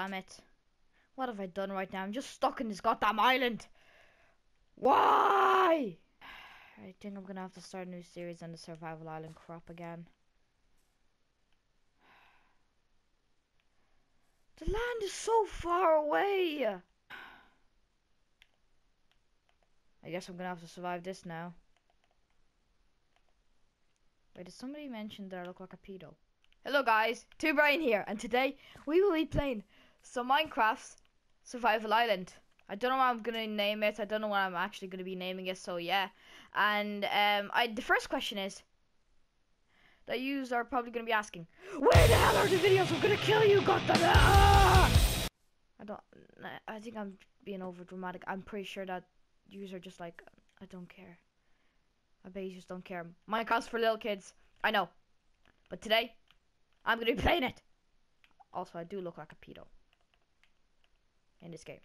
damn it. What have I done right now? I'm just stuck in this goddamn island. Why? I think I'm gonna have to start a new series on the survival island crop again. The land is so far away. I guess I'm gonna have to survive this now. Wait, did somebody mention that I look like a pedo? Hello guys, Two Brian here, and today we will be playing some Minecraft Survival Island. I don't know what I'm gonna name it. I don't know what I'm actually gonna be naming it. So yeah, and um, I the first question is that you are probably gonna be asking, where the hell are the videos? I'm gonna kill you, goddamn ah! I don't. I think I'm being over dramatic. I'm pretty sure that are just like, I don't care. I bet you just don't care. Minecraft's for little kids. I know. But today, I'm gonna be playing it. Also, I do look like a pedo in this game.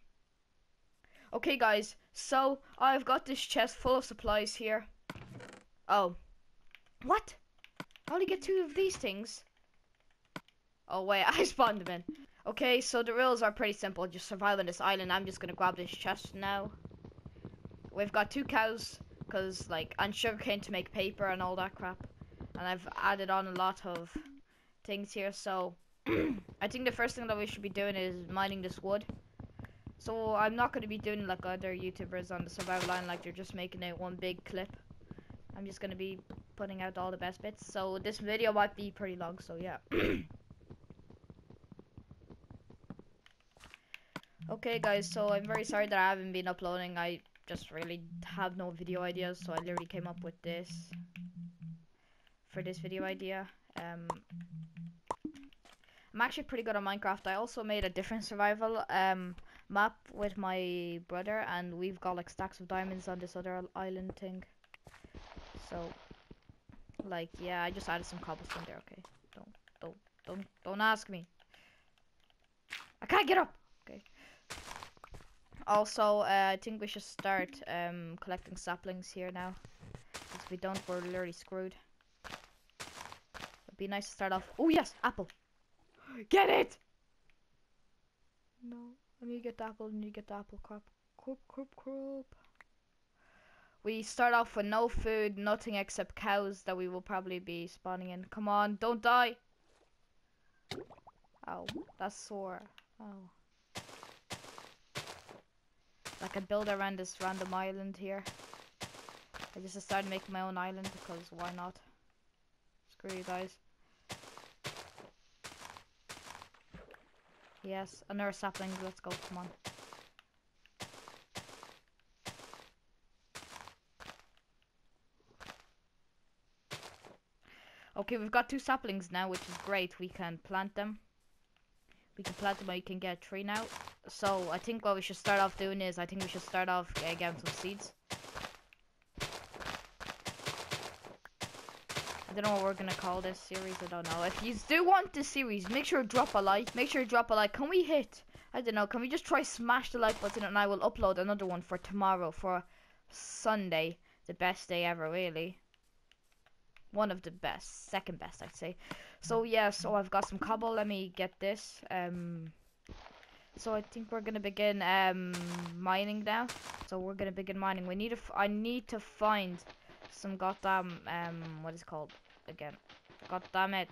Okay, guys, so I've got this chest full of supplies here. Oh. What? I only get two of these things. Oh, wait, I spawned them in. Okay, so the rules are pretty simple. Just survive on this island. I'm just gonna grab this chest now. We've got two cows, because, like, and sugarcane to make paper and all that crap. And I've added on a lot of things here, so... I think the first thing that we should be doing is mining this wood. So I'm not going to be doing like other YouTubers on the survival line, like they're just making it one big clip. I'm just going to be putting out all the best bits. So this video might be pretty long, so yeah. okay guys, so I'm very sorry that I haven't been uploading. I just really have no video ideas, so I literally came up with this for this video idea. Um, I'm actually pretty good on Minecraft. I also made a different survival um, map with my brother, and we've got like stacks of diamonds on this other island thing. So, like, yeah, I just added some cobblestone there. Okay, don't, don't, don't, don't ask me. I can't get up. Okay. Also, uh, I think we should start um, collecting saplings here now. If we don't, we're literally screwed. It'd be nice to start off. Oh yes, apple. Get it! No, I to get apple, to get apple crop. Crop, crop, crop. We start off with no food, nothing except cows that we will probably be spawning in. Come on, don't die! Oh, that's sore. Oh. I can build around this random island here. I just started making my own island because why not? Screw you guys. Yes, another sapling. Let's go. Come on. Okay, we've got two saplings now, which is great. We can plant them. We can plant them and we can get a tree now. So, I think what we should start off doing is, I think we should start off getting some seeds. Don't know what we're gonna call this series. I don't know. If you do want this series, make sure to drop a like. Make sure drop a like. Can we hit? I don't know. Can we just try smash the like button and I will upload another one for tomorrow for Sunday, the best day ever, really. One of the best, second best, I'd say. So yeah, so I've got some cobble. Let me get this. Um. So I think we're gonna begin um mining now. So we're gonna begin mining. We need to. I need to find some goddamn um what is it called again. God damn it.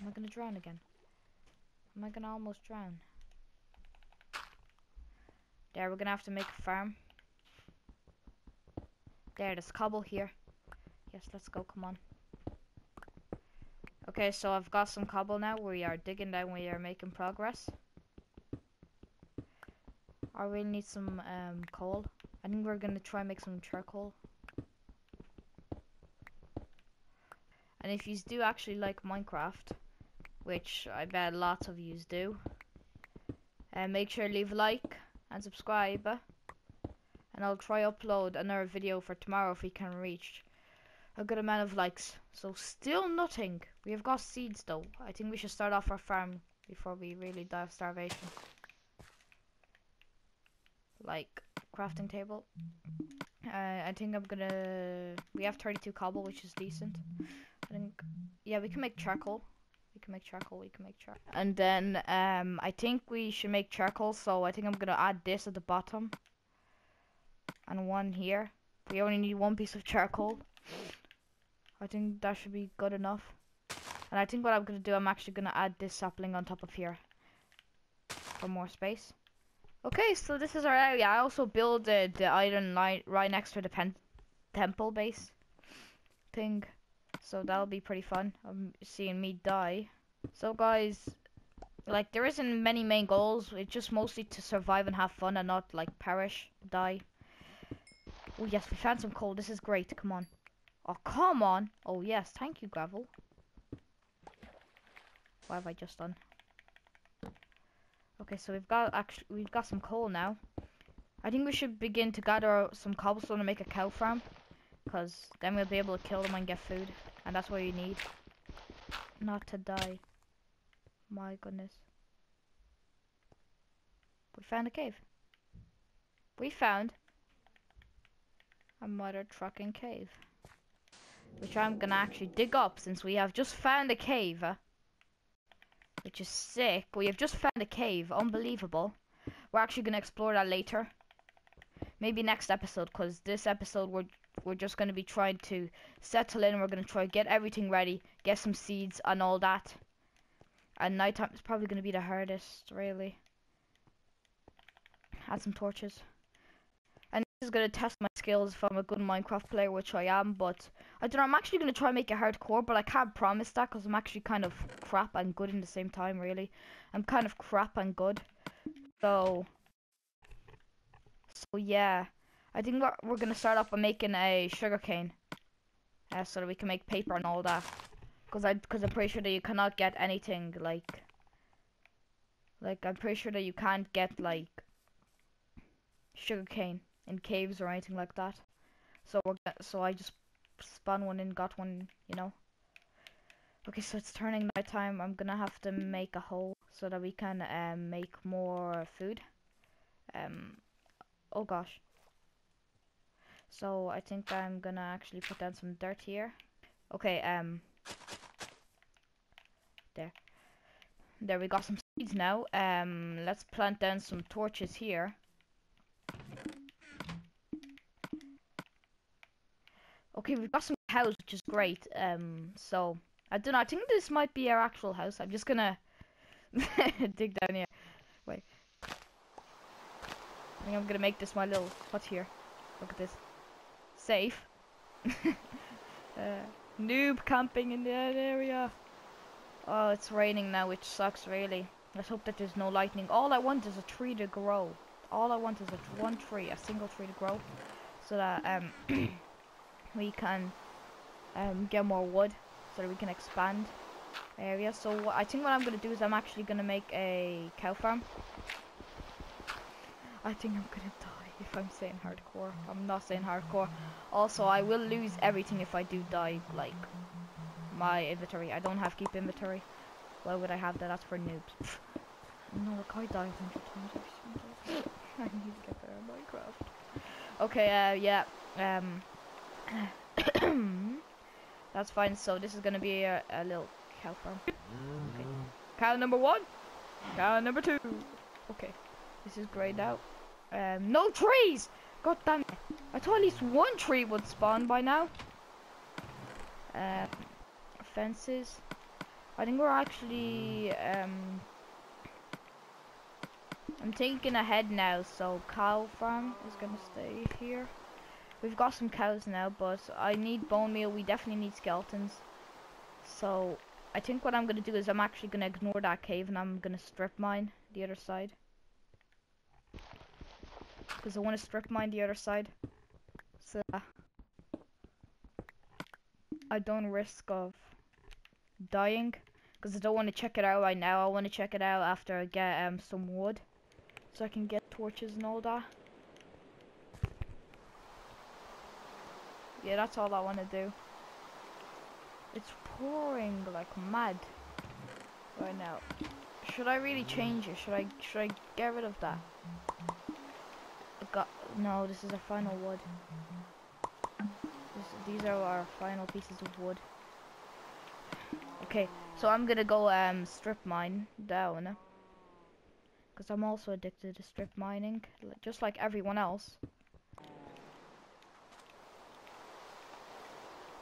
Am I gonna drown again? Am I gonna almost drown? There, we're gonna have to make a farm. There, there's cobble here. Yes, let's go, come on. Okay, so I've got some cobble now. We are digging down, we are making progress. I really need some um, coal. I think we're gonna try and make some charcoal. And if you do actually like Minecraft, which I bet lots of you do, uh, make sure leave a like and subscribe. And I'll try upload another video for tomorrow if we can reach a good amount of likes. So still nothing. We have got seeds though. I think we should start off our farm before we really die of starvation. Like crafting table. Uh, I think I'm gonna. We have 32 cobble, which is decent. I think. Yeah, we can make charcoal. We can make charcoal. We can make charcoal. And then um, I think we should make charcoal. So I think I'm gonna add this at the bottom, and one here. We only need one piece of charcoal. I think that should be good enough. And I think what I'm gonna do, I'm actually gonna add this sapling on top of here for more space. Okay, so this is our area. I also built the, the iron line right next to the pen temple base thing. So that'll be pretty fun. I'm seeing me die. So guys, like there isn't many main goals. It's just mostly to survive and have fun and not like perish, die. Oh yes, we found some coal. This is great. Come on. Oh come on. Oh yes, thank you gravel. What have I just done? Okay, so we've got actually we've got some coal now. I think we should begin to gather some cobblestone and make a cow farm, because then we'll be able to kill them and get food, and that's what you need. Not to die. My goodness. We found a cave. We found a mother trucking cave, which I'm gonna actually dig up since we have just found a cave. Uh, which is sick. We have just found a cave. Unbelievable. We're actually to explore that later. Maybe next episode, because this episode we're we're just going to be trying to settle in. We're going to try to get everything ready, get some seeds and all that. And nighttime is probably going to be the hardest, really. Add some torches And this is going to test my skills if I'm a good Minecraft player, which I am, but I don't know, I'm actually going to try and make it hardcore, but I can't promise that because I'm actually kind of crap and good in the same time, really. I'm kind of crap and good. So, so yeah, I think we're, to start off by making a sugarcane, uh, so that we can make paper and all that. Because I, cause I'm pretty sure that you cannot get anything, like, like, I'm pretty sure that you can't get, like, sugarcane in caves or anything like that. So we're so I just spun one and got one, you know. Okay, so it's turning night time. I'm gonna have to make a hole so that we can um, make more food. Um, oh gosh. So I think I'm gonna actually put down some dirt here. Okay, um, there. There we got some seeds now. Um, let's plant down some torches here. Okay, we've got some cows, which is great. Um, so I don't know. I think this might be our actual house. I'm just gonna dig down here. Wait. I think I'm gonna make this my little hut here. Look at this. Safe. uh, noob camping in that area. Oh, it's raining now, which sucks really. Let's hope that there's no lightning. All I want is a tree to grow. All I want is a one tree, a single tree to grow, so that um we can um, get more wood so that we can expand area. So I think what I'm going to do is I'm actually going to make a cow farm. I think I'm to die if I'm saying hardcore. I'm not saying hardcore. Also, I will lose everything if I do die, like my inventory. I don't have keep inventory. Why would I have that? That's for noobs. no, look, I die a hundred times every single day. I need to get better at Minecraft. Okay, uh, yeah. Um, That's fine. So this is gonna be a, a little cow farm. Okay. Cow number one. Cow number two. Okay. This is grayed out. Um, no trees. God damn it! I thought at least one tree would spawn by now. Uh, fences. I think we're actually um. I'm thinking ahead now, so cow farm is gonna stay here. We've got some cows now, but I need bone meal. We definitely need skeletons. So, I think what I'm going to do is I'm actually going to ignore that cave and I'm going to strip mine the other side. Because I want to strip mine the other side. So, I don't risk of dying. Because I don't want to check it out right now. I want to check it out after I get um, some wood. So I can get torches and all that. Yeah, that's all I want to do. It's pouring like mad right now. Should I really change it? Should I should I get rid of that? No. This is our final wood. This, these are our final pieces of wood. Okay, So I'm gonna go um strip mine down. Because I'm also addicted to strip mining, just like everyone else.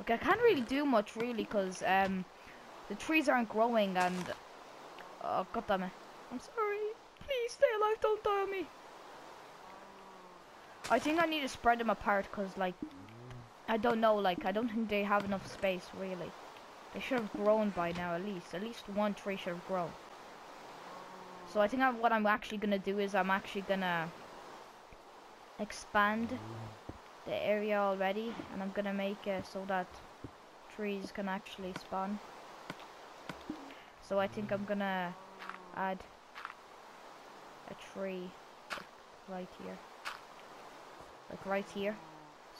Okay, I can't really do much really because um, the trees aren't growing and... Oh, god damn it. I'm sorry. Please stay alive, don't die on me. I think I need to spread them apart because like, I don't know, like, I don't think they have enough space really. They should have grown by now at least. At least one tree should have grown. So I think I, what I'm actually going to do is I'm actually going to expand the area already and I'm gonna make it so that trees can actually spawn so I think I'm gonna add a tree right here like right here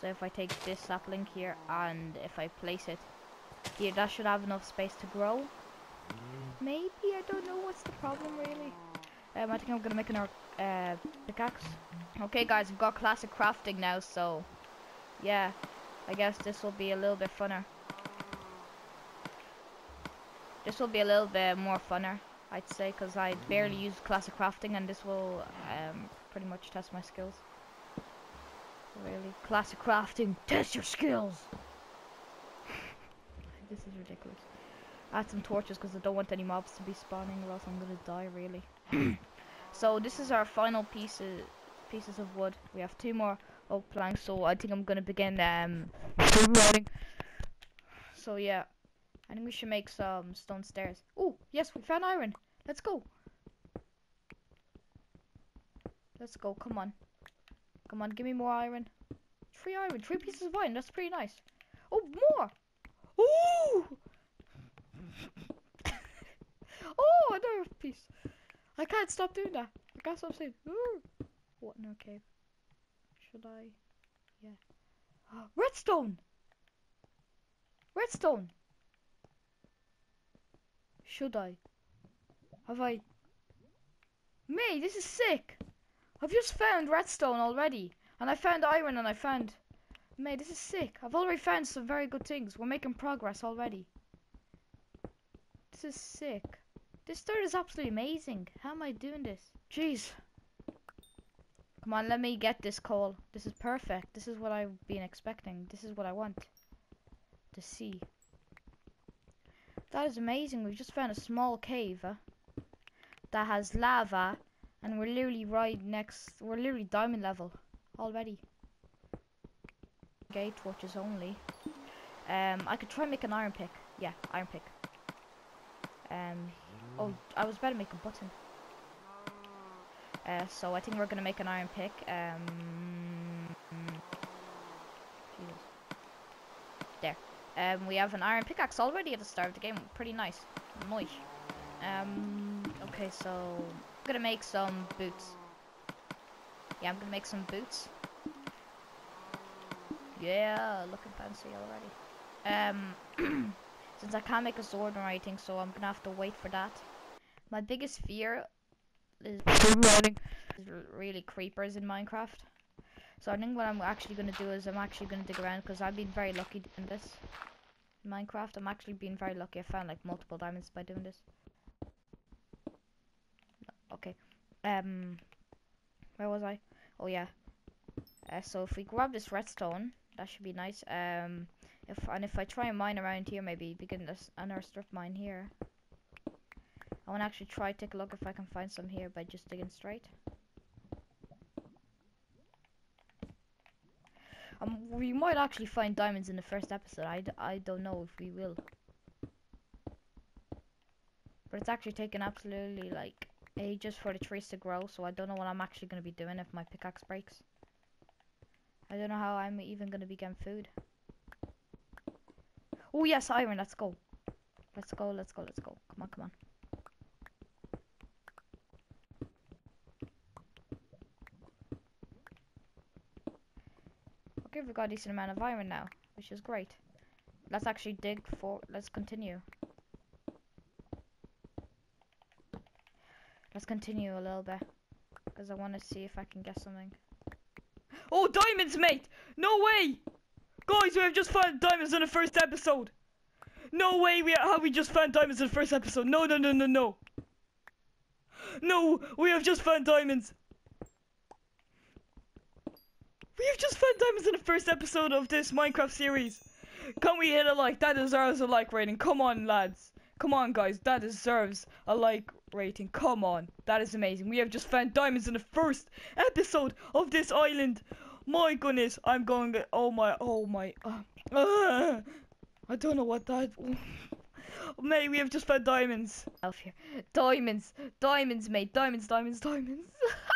so if I take this sapling here and if I place it here that should have enough space to grow maybe I don't know what's the problem really um, I think I'm gonna make an uh, pickaxe okay guys we've got classic crafting now so yeah, I guess this will be a little bit funner. This will be a little bit more funner, I'd say, because I barely use classic crafting, and this will um, pretty much test my skills. Really, classic crafting, test your skills! this is ridiculous. Add some torches because I don't want any mobs to be spawning or else I'm gonna die really. so this is our final pieces pieces of wood. We have two more oak planks, so I think I'm gonna begin um writing. So yeah, I think we should make some stone stairs. Oh yes, we found iron. Let's go. Let's go. Come on, come on. Give me more iron. Three iron, three pieces of iron. That's pretty nice. Oh, more. Ooh! oh, another piece. I can't stop doing that. I can't stop saying. Ooh. What no cave? Should I? Yeah. Redstone! Redstone! Should I? Have I? Me, this is sick! I've just found redstone already. And I found iron and I found... Mate, this is sick. I've already found some very good things. We're making progress already. This is sick. This dirt is absolutely amazing. How am I doing this? Jeez. Come on, let me get this coal. This is perfect. This is what I've been expecting. This is what I want to see. That is amazing. We've just found a small cave uh, that has lava and we're literally right next, we're literally diamond level already. Gate torches only. Um, I could try and make an iron pick. Yeah, iron pick. Um, oh, I was about to make a button. Uh, so I think we're gonna make an iron pick. Um, there. Um, we have an iron pickaxe already at the start of the game. Pretty nice. Nice. Um, okay, so gonna make some boots. Yeah, I'm gonna make some boots. Yeah, looking fancy already. Um, since I can't make a sword or anything, so I'm gonna have to wait for that. My biggest fear is really creepers in Minecraft. So I think what I'm actually going to do is I'm actually going to dig around because I've been very lucky doing this. Minecraft, I'm actually being very lucky. I found like multiple diamonds by doing this. Okay. Um, where was I? Oh yeah. Uh, so if we grab this redstone, that should be nice. Um, if and if I try and mine around here, maybe begin this another strip mine here. I want to actually try take a look if I can find some here by just digging straight. Um, we might actually find diamonds in the first episode. I d I don't know if we will. But it's actually taken absolutely like ages for the trees to grow, so I don't know what I'm actually going to be doing if my pickaxe breaks. I don't know how I'm even going to be getting food. Oh yes, iron, let's go. Let's go, let's go, let's go. Come on, come on. Okay, we've got a decent amount of iron now, which is great. Let's actually dig for, let's continue. Let's continue a little bit, because I want to see if I can get something. Oh, diamonds, mate! No way! Guys, we have just found diamonds in the first episode! No way, we how we just found diamonds in the first episode. No, no, no, no, no. No, we have just found diamonds. We have just found diamonds in the first episode of this Minecraft series. Can we hit a like? That deserves a like rating. Come on, lads. Come on, guys. That deserves a like rating. Come on. That is amazing. We have just found diamonds in the first episode of this island. My goodness. I'm going to... Oh, my... Oh, my... Uh, uh, I don't know what that... Mate, we have just found diamonds. Elf here. Diamonds. Diamonds, mate. Diamonds, diamonds, diamonds.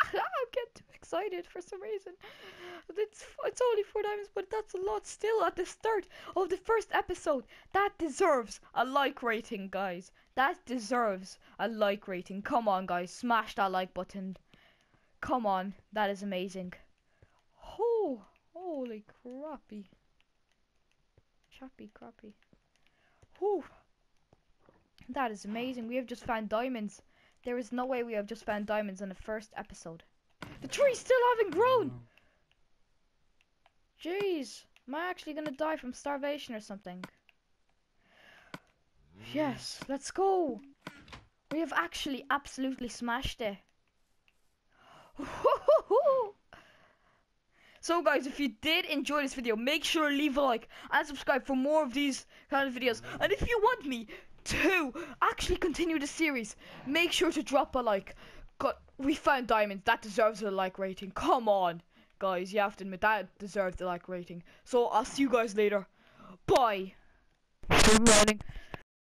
Excited for some reason. It's it's only four diamonds, but that's a lot still at the start of the first episode. That deserves a like rating, guys. That deserves a like rating. Come on, guys, smash that like button. Come on, that is amazing. Oh, holy crappy. Chappy crappy. Whew. That is amazing. We have just found diamonds. There is no way we have just found diamonds in the first episode. The tree still haven't grown. Jeez, am I actually gonna die from starvation or something? Yes, let's go. We have actually absolutely smashed it. so guys, if you did enjoy this video, make sure to leave a like and subscribe for more of these kind of videos. And if you want me to actually continue the series, make sure to drop a like. God, we found diamonds. That deserves a like rating. Come on guys. You have to admit that deserves a like rating. So I'll see you guys later. Bye. Good morning.